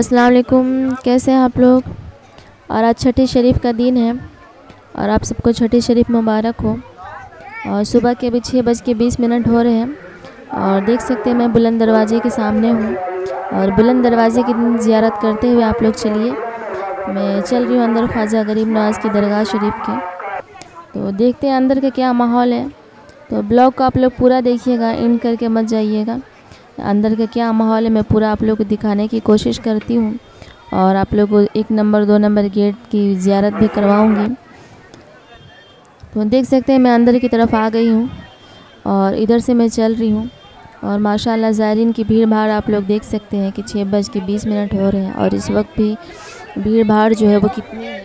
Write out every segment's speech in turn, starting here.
अस्सलाम वालेकुम, कैसे हैं आप लोग? और आज छठी शरीफ का दिन है, और आप सबको छठी शरीफ मुबारक हो। और सुबह के अभी छः बज के बीस मिनट हो रहे हैं, और देख सकते हैं मैं बुलंद दरवाजे के सामने हूँ। और बुलंद दरवाजे की ज़ियारत करते हुए आप लोग चलिए। मैं चल रही हूँ अंदर ख्वाजा गरीब नवाज़ की दरगाह शरीफ के। तो देखते हैं अंदर का क्या माहौल है। तो ब्लॉग को आप लोग पूरा देखिएगा इन करके मत जाइएगा। अंदर का क्या माहौल है, मैं पूरा आप लोग को दिखाने की कोशिश करती हूँ। और आप लोग को एक नंबर, दो नंबर गेट की ज़्यारत भी करवाऊँगी। तो देख सकते हैं, मैं अंदर की तरफ़ आ गई हूँ और इधर से मैं चल रही हूँ। और माशाल्लाह ज़ायरीन की भीड़ भाड़ आप लोग देख सकते हैं कि छः बज के बीस मिनट हो रहे हैं और इस वक्त भी भीड़ भाड़ जो है वो कितनी है।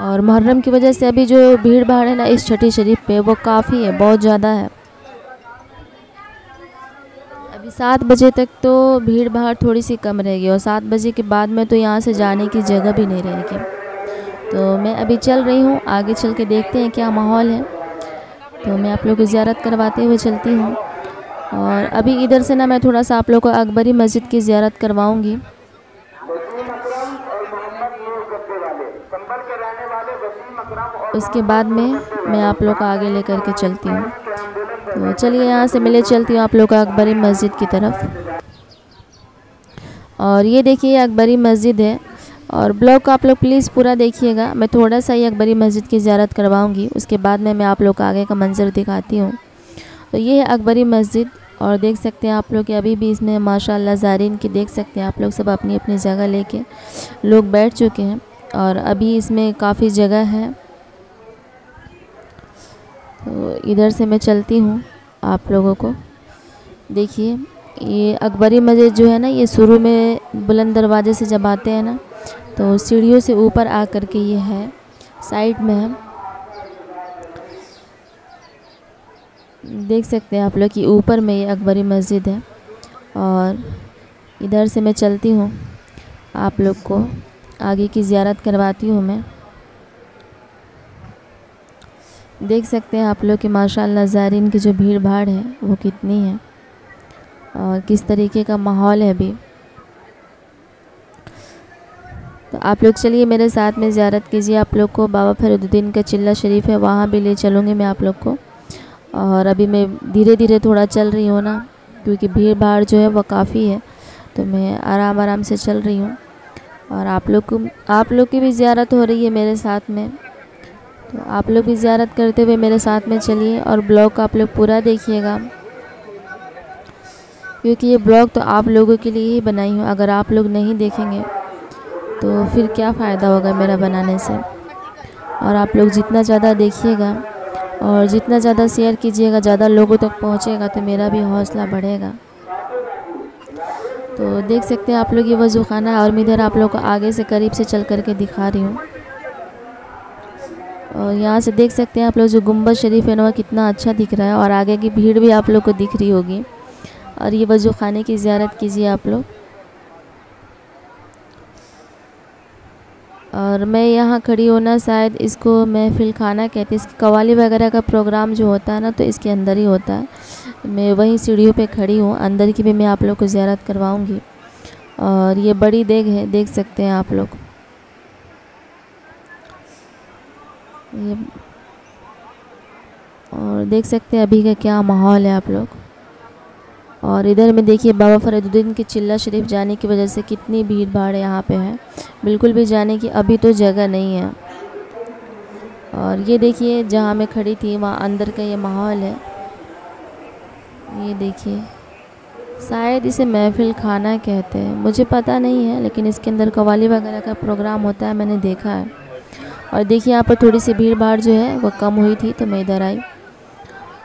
और मुहर्रम की वजह से अभी जो भीड़ भाड़ है ना, इस छठी शरीफ पे वो काफ़ी है, बहुत ज़्यादा है अभी सात बजे तक तो भीड़ भाड़ थोड़ी सी कम रहेगी और सात बजे के बाद में तो यहाँ से जाने की जगह भी नहीं रहेगी। तो मैं अभी चल रही हूँ, आगे चल के देखते हैं क्या माहौल है। तो मैं आप लोग को ज़्यारत करवाते हुए चलती हूँ। और अभी इधर से ना मैं थोड़ा सा आप लोग को अकबरी मस्जिद की ज़्यारत करवाऊँगी। उसके बाद में मैं आप लोग को आगे लेकर के चलती हूँ। तो चलिए यहाँ से मिले, चलती हूँ आप लोग का अकबरी मस्जिद की तरफ़। और ये देखिए अकबरी मस्जिद है। और ब्लॉग को आप लोग प्लीज़ पूरा देखिएगा। मैं थोड़ा सा ही अकबरी मस्जिद की ज़्यारत करवाऊँगी। उसके बाद में मैं आप लोग को आगे का मंज़र दिखाती हूँ। तो ये है अकबरी मस्जिद। और देख सकते हैं आप लोग अभी भी इसमें माशाल्लाह ज़ारीन की देख सकते हैं आप लोग सब अपनी अपनी जगह लेके। लोग बैठ चुके हैं। और अभी इसमें काफ़ी जगह है। तो इधर से मैं चलती हूँ आप लोगों को। देखिए, ये अकबरी मस्जिद जो है ना, ये शुरू में बुलंद दरवाजे से जब आते हैं ना तो सीढ़ियों से ऊपर आ कर के ये है। साइड में है देख सकते हैं आप लोग कि ऊपर में ये अकबरी मस्जिद है और इधर से मैं चलती हूँ। आप लोग को आगे की ज़्यारत करवाती हूँ मैं। देख सकते हैं आप लोग कि माशाल्लाह ज़ारीन की जो भीड़ भाड़ है, वो कितनी है। और किस तरीके का माहौल है अभी। तो आप लोग चलिए मेरे साथ में ज़्यारत कीजिए। आप लोग को बाबा फरीदुद्दीन का चिल्ला शरीफ है, वहाँ भी ले चलूँगी मैं आप लोग को। और अभी मैं धीरे धीरे थोड़ा चल रही हूँ ना, क्योंकि भीड़ भाड़ जो है वो काफ़ी है तो मैं आराम आराम से चल रही हूँ। और आप लोग को, आप लोग की भी ज़्यारत हो रही है मेरे साथ में। आप लोग भी ज़्यारत करते हुए मेरे साथ में चलिए और ब्लॉग आप लोग पूरा देखिएगा। क्योंकि ये ब्लॉग तो आप लोगों के लिए ही बनाई हूँ, अगर आप लोग नहीं देखेंगे तो फिर क्या फ़ायदा होगा मेरा बनाने से। और आप लोग जितना ज़्यादा देखिएगा और जितना ज़्यादा शेयर कीजिएगा, ज़्यादा लोगों तक पहुँचेगा तो मेरा भी हौसला बढ़ेगा। तो देख सकते हैं आप लोग ये वज़ू खाना है और मैं इधर आप लोग को आगे से करीब से चल कर के दिखा रही हूँ। और यहाँ से देख सकते हैं आप लोग जो गुंबद शरीफ है ना कितना अच्छा दिख रहा है और आगे की भीड़ भी आप लोग को दिख रही होगी। और ये वज़ू खाने की ज़्यारत कीजिए आप लोग। और मैं यहाँ खड़ी होना शायद इसको महफिल खाना कहते हैं। इसकी कवाली वगैरह का प्रोग्राम जो होता है ना तो इसके अंदर ही होता है। मैं वहीं सीढ़ियों पे खड़ी हूँ, अंदर की भी मैं आप लोग को ज़्यारत करवाऊँगी। और ये बड़ी देग है, देख सकते हैं आप लोग। ये और देख सकते हैं अभी का क्या माहौल है आप लोग। और इधर में देखिए, बाबा फरीदुद्दीन के चिल्ला शरीफ जाने की वजह से कितनी भीड़ भाड़ यहाँ पे है। बिल्कुल भी जाने की अभी तो जगह नहीं है। और ये देखिए, जहाँ मैं खड़ी थी, वहाँ अंदर का ये माहौल है। ये देखिए, शायद इसे महफिल खाना कहते हैं। मुझे पता नहीं है, लेकिन इसके अंदर कवाली वगैरह का प्रोग्राम होता है, मैंने देखा है। और देखिए यहाँ पर थोड़ी सी भीड़ भाड़ जो है, वो कम हुई थी तो मैं इधर आई।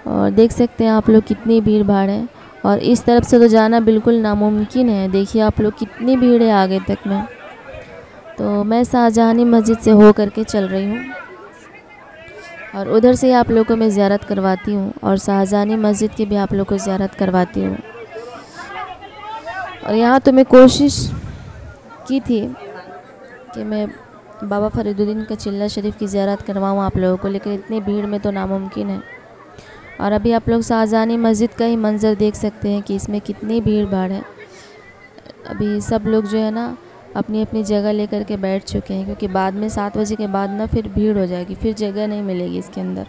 और देख सकते हैं आप लोग कितनी भीड़ भाड़ है। और इस तरफ़ से तो जाना बिल्कुल नामुमकिन है। देखिए आप लोग कितनी भीड़ है आगे तक में। तो मैं शाहजहानी मस्जिद से हो करके चल रही हूँ। और उधर से ही आप लोग को मैं ज़्यारत करवाती हूँ और शाहजहानी मस्जिद की भी आप लोग को ज़्यारत करवाती हूँ। और यहाँ तो मैं कोशिश की थी कि मैं बाबा फरीदुद्दीन का चिल्ला शरीफ की ज़्यारत करवाऊँ आप लोगों को, लेकिन इतनी भीड़ में तो नामुमकिन है। और अभी आप लोग शाहजहानी मस्जिद का ही मंज़र देख सकते हैं कि इसमें कितनी भीड़ भाड़ है। अभी सब लोग जो है ना अपनी अपनी जगह लेकर के बैठ चुके हैं, क्योंकि बाद में सात बजे के बाद ना फिर भीड़ हो जाएगी, फिर जगह नहीं मिलेगी इसके अंदर।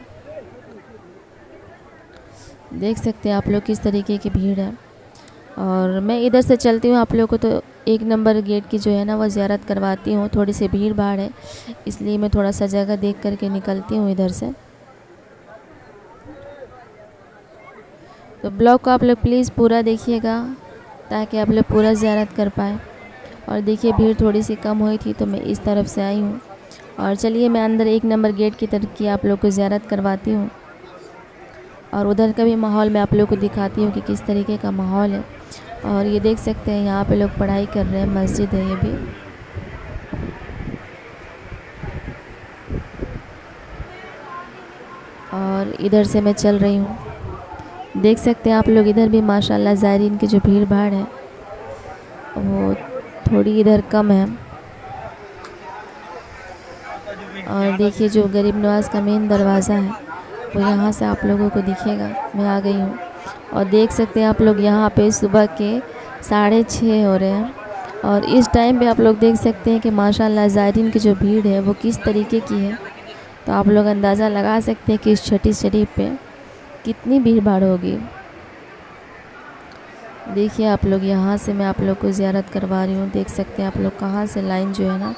देख सकते हैं आप लोग किस तरीके की भीड़ है। और मैं इधर से चलती हूँ, आप लोगों को तो एक नंबर गेट की जो है ना, वो ज़्यारत करवाती हूँ। थोड़ी सी भीड़ भाड़ है, इसलिए मैं थोड़ा सा जगह देख करके निकलती हूँ इधर से। तो ब्लॉग को आप लोग प्लीज़ पूरा देखिएगा, ताकि आप लोग पूरा ज़्यारत कर पाए। और देखिए, भीड़ थोड़ी सी कम हुई थी तो मैं इस तरफ़ से आई हूँ। और चलिए, मैं अंदर एक नंबर गेट की तरफ़ की आप लोग को ज़्यारत करवाती हूँ। और उधर का भी माहौल मैं आप लोग को दिखाती हूँ कि किस तरीके का माहौल है। और ये देख सकते हैं, यहाँ पे लोग पढ़ाई कर रहे हैं, मस्जिद है ये भी। और इधर से मैं चल रही हूँ। देख सकते हैं आप लोग, इधर भी माशाल्लाह ज़ायरीन की जो भीड़ भाड़ है, वो थोड़ी इधर कम है। और देखिए, जो गरीब नवाज़ का मेन दरवाज़ा है, वो यहाँ से आप लोगों को दिखेगा। मैं आ गई हूँ। और देख सकते हैं आप लोग यहाँ पे सुबह के साढ़े छः हो रहे हैं। और इस टाइम पे आप लोग देख सकते हैं कि माशाल्लाह ज़ायरीन की जो भीड़ है वो किस तरीके की है। तो आप लोग अंदाज़ा लगा सकते हैं कि इस छठी शरीफ पे कितनी भीड़ भाड़ होगी। देखिए आप लोग यहाँ से मैं आप लोग को ज़्यारत करवा रही हूँ। देख सकते हैं आप लोग कहाँ से लाइन जो है ना,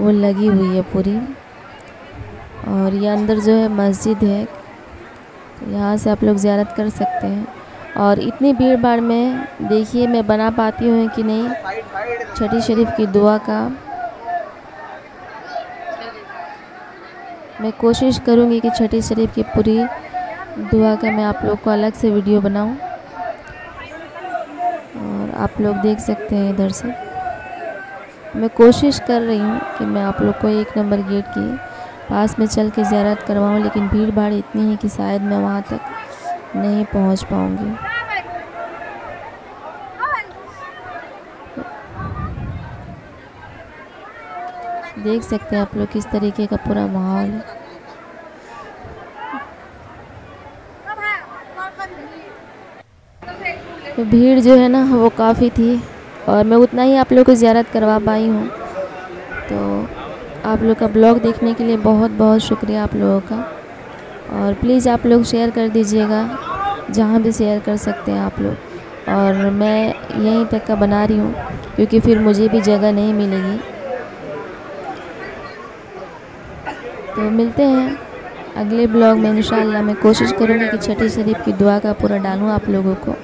वो लगी हुई है पूरी। और ये अंदर जो है मस्जिद है यहाँ से आप लोग ज़्यारत कर सकते हैं। और इतनी भीड़ भाड़ में, देखिए, मैं बना पाती हूँ कि नहीं। छठी शरीफ की दुआ का। मैं कोशिश करूँगी कि छठी शरीफ की पूरी दुआ का मैं आप लोग को अलग से वीडियो बनाऊँ। और आप लोग देख सकते हैं इधर से। मैं कोशिश कर रही हूँ कि मैं आप लोग को एक नंबर गेट की पास में चल के ज़्यारत करवाऊँ, लेकिन भीड़ भाड़ इतनी है कि शायद मैं वहाँ तक नहीं पहुँच पाऊँगी। देख सकते हैं आप लोग किस तरीके का पूरा माहौल है। तो भीड़ जो है ना, वो काफ़ी थी, और मैं उतना ही आप लोग को ज़्यारत करवा पाई हूँ। तो आप लोग का ब्लॉग देखने के लिए बहुत बहुत शुक्रिया आप लोगों का। और प्लीज़ आप लोग शेयर कर दीजिएगा, जहाँ भी शेयर कर सकते हैं आप लोग। और मैं यहीं तक का बना रही हूँ, क्योंकि फिर मुझे भी जगह नहीं मिलेगी। तो मिलते हैं अगले ब्लॉग में, इंशाल्लाह मैं कोशिश करूँगी कि छठी शरीफ की दुआ का पूरा डालूँ आप लोगों को।